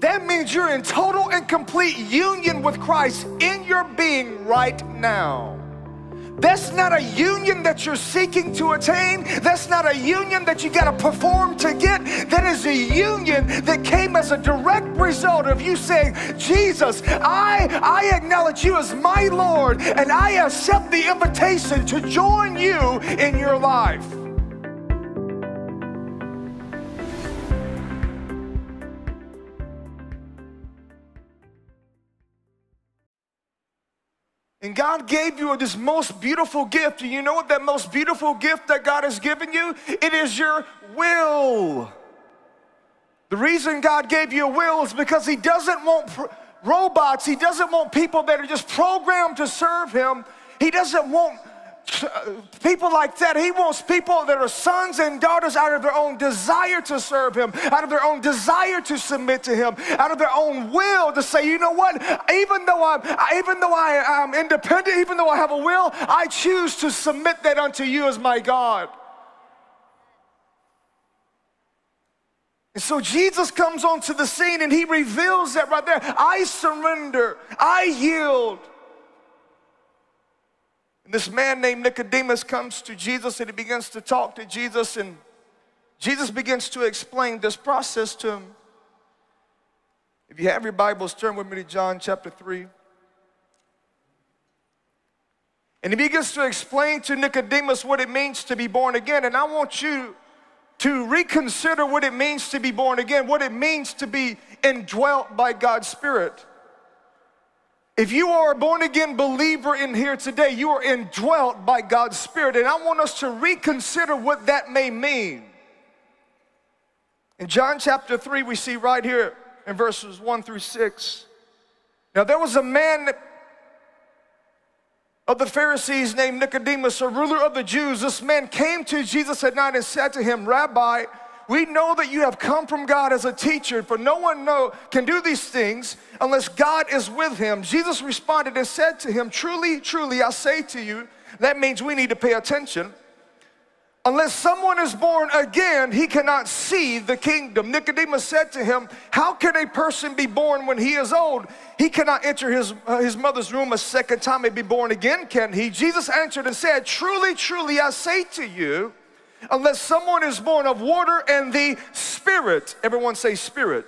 That means you're in total and complete union with Christ in your being right now. That's not a union that you're seeking to attain. That's not a union that you got to perform to get. That is a union that came as a direct result of you saying, Jesus, I, I acknowledge you as my Lord, and I accept the invitation to join you in your life. And God gave you this most beautiful gift. And you know what that most beautiful gift that God has given you? It is your will. The reason God gave you a will is because He doesn't want robots, He doesn't want people that are just programmed to serve Him. He doesn't want people like that. He wants people that are sons and daughters out of their own desire to serve Him, out of their own desire to submit to Him, out of their own will to say, you know what? Even though I'm, even though I am independent, even though I have a will, I choose to submit that unto you as my God. And so Jesus comes onto the scene and he reveals that right there. I surrender. I yield. And this man named Nicodemus comes to Jesus and he begins to talk to Jesus, and Jesus begins to explain this process to him. If you have your Bibles, turn with me to John chapter 3. And he begins to explain to Nicodemus what it means to be born again. And I want you to reconsider what it means to be born again, what it means to be indwelt by God's Spirit. If you are a born again believer in here today, you are indwelt by God's Spirit. And I want us to reconsider what that may mean. In John chapter 3, we see right here in verses 1 through 6. Now, there was a man of the Pharisees named Nicodemus, a ruler of the Jews. This man came to Jesus at night and said to him, Rabbi, we know that you have come from God as a teacher, for no one know, can do these things unless God is with him. Jesus responded and said to him, Truly, truly, I say to you, that means we need to pay attention. Unless someone is born again, he cannot see the kingdom. Nicodemus said to him, How can a person be born when he is old? He cannot enter his, uh, his mother's womb a second time and be born again, can he? Jesus answered and said, Truly, truly, I say to you, unless someone is born of water and the Spirit. Everyone say, Spirit.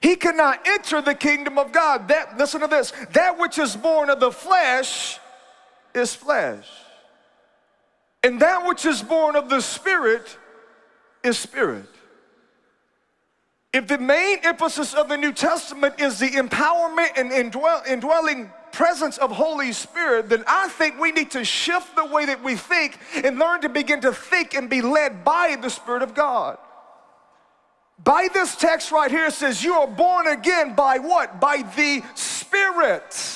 He cannot enter the kingdom of God. That, listen to this that which is born of the flesh is flesh, and that which is born of the Spirit is spirit. If the main emphasis of the New Testament is the empowerment and indwelling presence of Holy Spirit, then I think we need to shift the way that we think and learn to begin to think and be led by the Spirit of God. By this text right here, it says, You are born again by what? By the Spirit.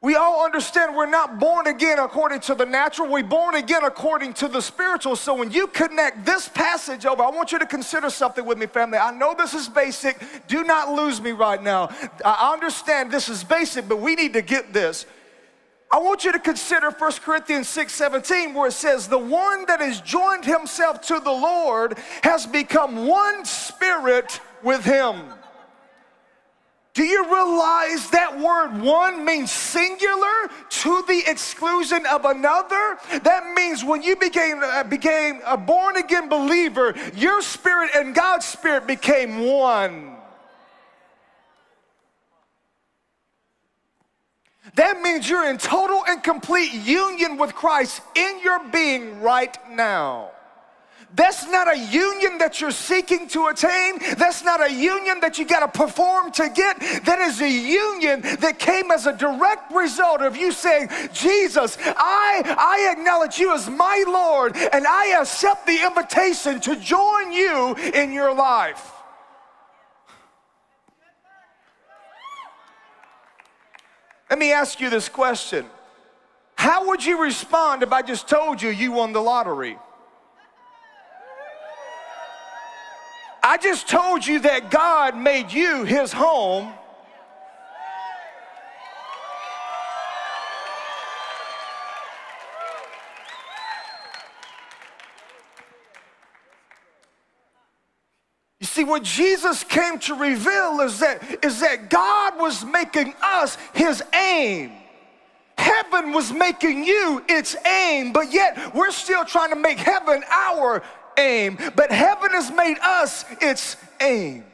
We all understand we're not born again according to the natural, we're born again according to the spiritual. So when you connect this passage over, I want you to consider something with me, family. I know this is basic. Do not lose me right now. I understand this is basic, but we need to get this. I want you to consider 1 Corinthians 6 17, where it says, The one that has joined himself to the Lord has become one spirit with him. Do you realize that word one means singular to the exclusion of another? That means when you became, uh, became a born again believer, your spirit and God's spirit became one. That means you're in total and complete union with Christ in your being right now. That's not a union that you're seeking to attain. That's not a union that you got to perform to get. That is a union that came as a direct result of you saying, Jesus, I, I acknowledge you as my Lord and I accept the invitation to join you in your life. Let me ask you this question. How would you respond if I just told you you won the lottery? I just told you that God made you his home. You See, what Jesus came to reveal is that, is that God was making us his aim. Heaven was making you its aim, but yet we're still trying to make heaven our aim. But heaven has made us its aim.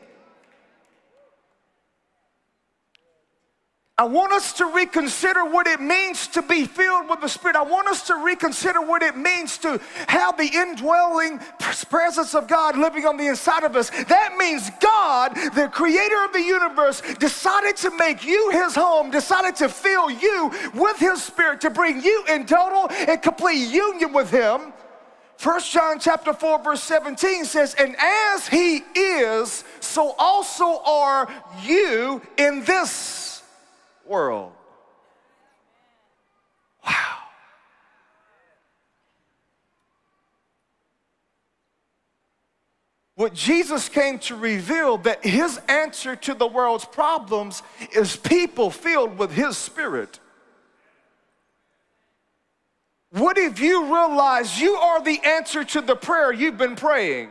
I want us to reconsider what it means to be filled with the Spirit. I want us to reconsider what it means to have the indwelling presence of God living on the inside of us. That means God, the creator of the universe, decided to make you his home, decided to fill you with his Spirit, to bring you in total and complete union with him. First John chapter 4 verse 17 says, "And as he is, so also are you in this world. Wow. What Jesus came to reveal that his answer to the world's problems is people filled with his spirit. What if you realize you are the answer to the prayer you've been praying?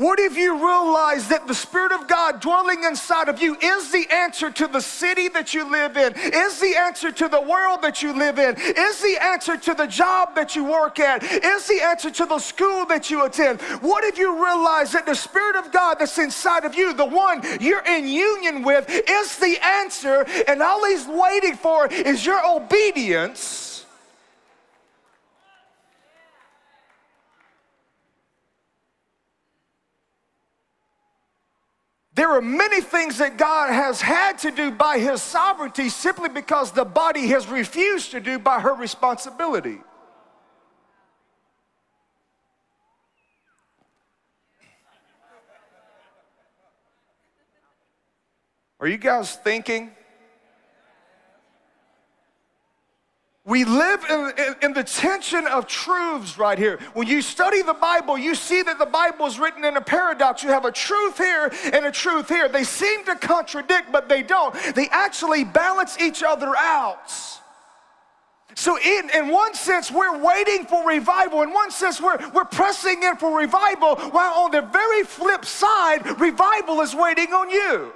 What if you realize that the Spirit of God dwelling inside of you is the answer to the city that you live in, is the answer to the world that you live in, is the answer to the job that you work at, is the answer to the school that you attend? What if you realize that the Spirit of God that's inside of you, the one you're in union with, is the answer, and all He's waiting for is your obedience? There are many things that God has had to do by His sovereignty simply because the body has refused to do by her responsibility. Are you guys thinking? We live in, in, in, the tension of truths right here. When you study the Bible, you see that the Bible is written in a paradox. You have a truth here and a truth here. They seem to contradict, but they don't. They actually balance each other out. So, in, in one sense, we're waiting for revival. In one sense, we're, we're pressing in for revival, while on the very flip side, revival is waiting on you.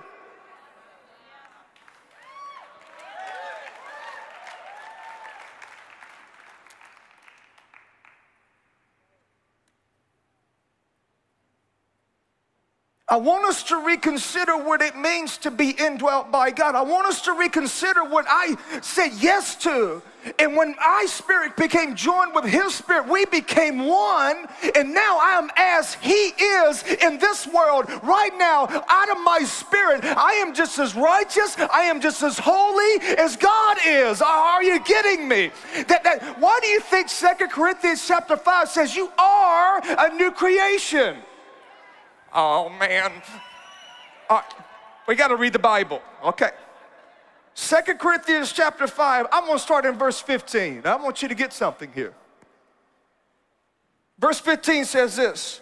I want us to reconsider what it means to be indwelt by God. I want us to reconsider what I said yes to. And when my spirit became joined with his spirit, we became one. And now I am as he is in this world. Right now, out of my spirit, I am just as righteous, I am just as holy as God is. Are you getting me? That, that, why do you think Second Corinthians chapter 5 says you are a new creation? Oh, man. Uh, we got to read the Bible. Okay. Second Corinthians chapter 5, I'm going to start in verse 15. I want you to get something here. Verse 15 says this,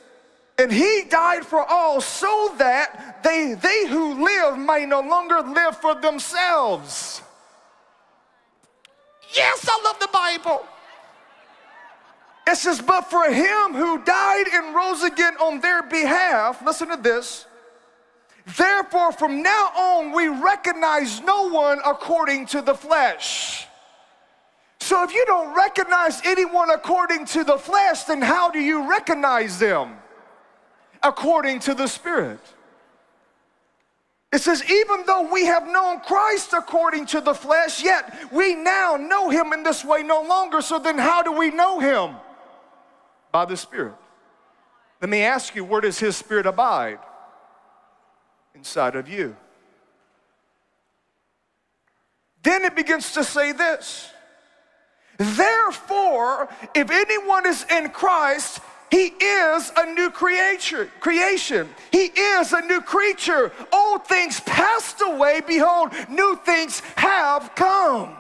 and he died for all so that they, they who live may no longer live for themselves. Yes, I love the Bible. It says, but for him who died and rose again on their behalf, listen to this. Therefore, from now on, we recognize no one according to the flesh. So if you don't recognize anyone according to the flesh, then how do you recognize them? According to the Spirit. It says, even though we have known Christ according to the flesh, yet we now know him in this way no longer. So then, how do we know him? By the Spirit. Let me ask you, where does His Spirit abide? Inside of you. Then it begins to say this Therefore, if anyone is in Christ, he is a new creature, creation. He is a new creature. Old things passed away. Behold, new things have come.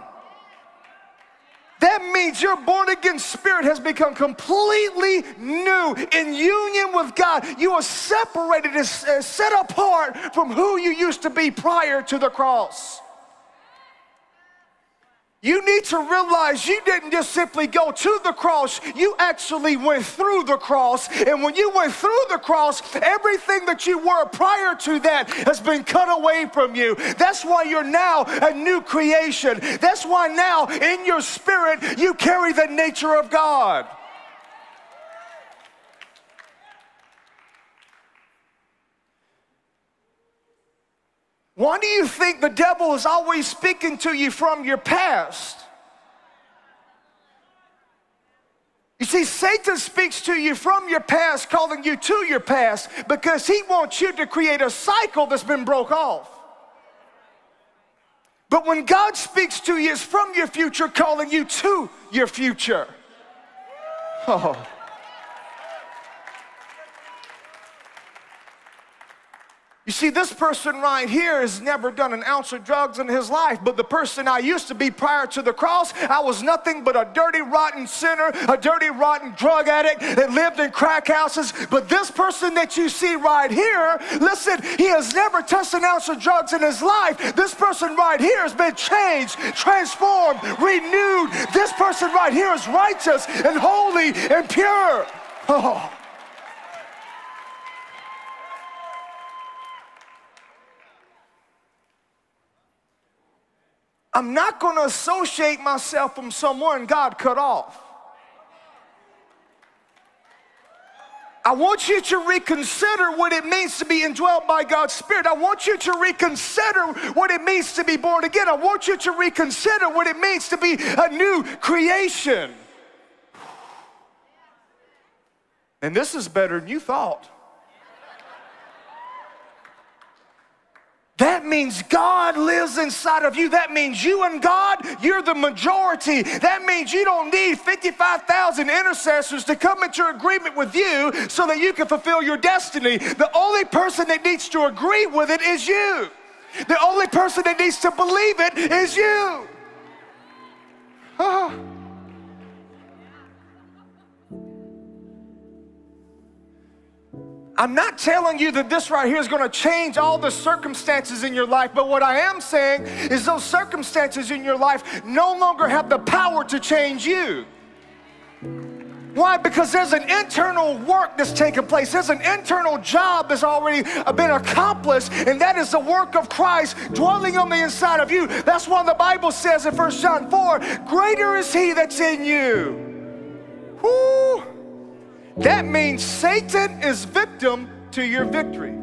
That means your born again spirit has become completely new in union with God. You are separated set apart from who you used to be prior to the cross. You need to realize you didn't just simply go to the cross, you actually went through the cross. And when you went through the cross, everything that you were prior to that has been cut away from you. That's why you're now a new creation. That's why now in your spirit you carry the nature of God. Why do you think the devil is always speaking to you from your past? You see, Satan speaks to you from your past, calling you to your past, because he wants you to create a cycle that's been broke off. But when God speaks to you, it's from your future, calling you to your future. Oh. See, this person right here has never done an ounce of drugs in his life, but the person I used to be prior to the cross, I was nothing but a dirty, rotten sinner, a dirty, rotten drug addict that lived in crack houses. But this person that you see right here, listen, he has never touched an ounce of drugs in his life. This person right here has been changed, transformed, renewed. This person right here is righteous and holy and pure. Oh. I'm not going to associate myself from someone God cut off. I want you to reconsider what it means to be indwelt by God's Spirit. I want you to reconsider what it means to be born again. I want you to reconsider what it means to be a new creation. And this is better than you thought. That means God lives inside of you. That means you and God, you're the majority. That means you don't need 55,000 intercessors to come into agreement with you so that you can fulfill your destiny. The only person that needs to agree with it is you. The only person that needs to believe it is you. Oh. I'm not telling you that this right here is going to change all the circumstances in your life, but what I am saying is those circumstances in your life no longer have the power to change you. Why? Because there's an internal work that's taking place. There's an internal job that's already been accomplished, and that is the work of Christ dwelling on the inside of you. That's why the Bible says in 1 John 4 Greater is He that's in you. Woo! That means Satan is victim to your victory.